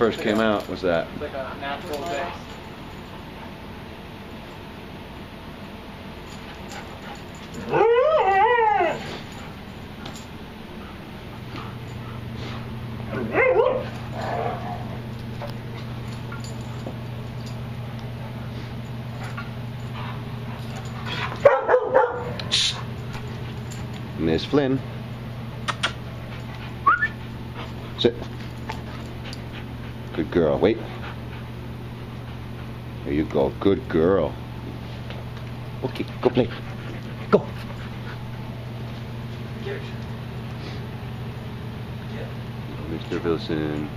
first came out was that. It's like a natural base. Miss Flynn. Sit. Good girl. Wait. There you go. Good girl. Okay, go play. Go. Get it. Mr. Wilson.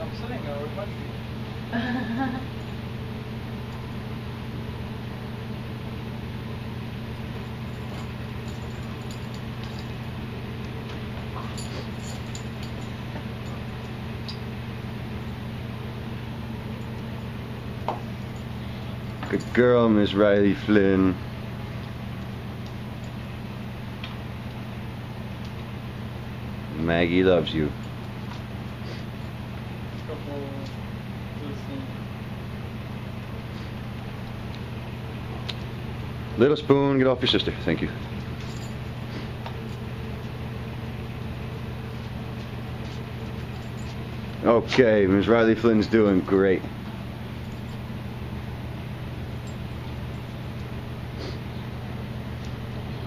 I'm sitting there Good girl, Miss Riley Flynn. Maggie loves you. Little spoon, get off your sister. Thank you. Okay, Ms. Riley Flynn's doing great.